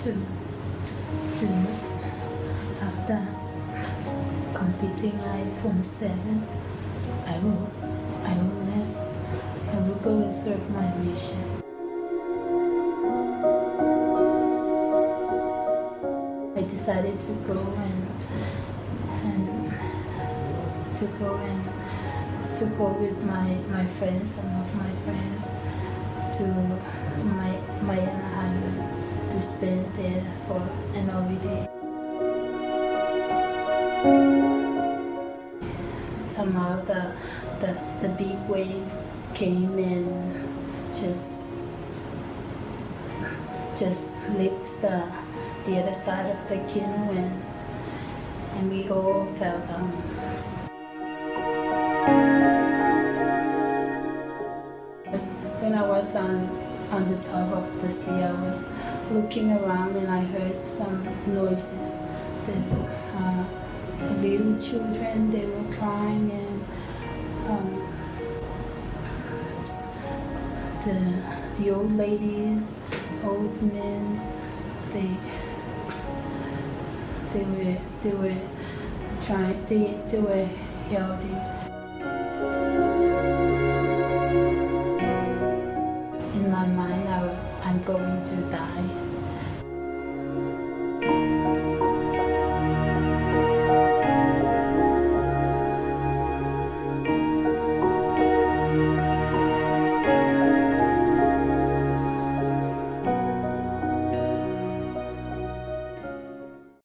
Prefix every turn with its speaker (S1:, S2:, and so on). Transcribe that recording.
S1: to to after completing my Form 7, I will, I will live. I will go and serve my mission. I decided to go and, and to go and to go with my, my friends, some of my friends, to my Maiana To there for an holiday. Somehow the, the, the big wave came and just just licked the, the other side of the canoe and, and we all fell down. When I was on, on the top of the sea, I was looking around and I heard some noises. There's uh, little children, they were crying and um, the, the old ladies, old men, they, they were, they were trying, they, they were yelling die.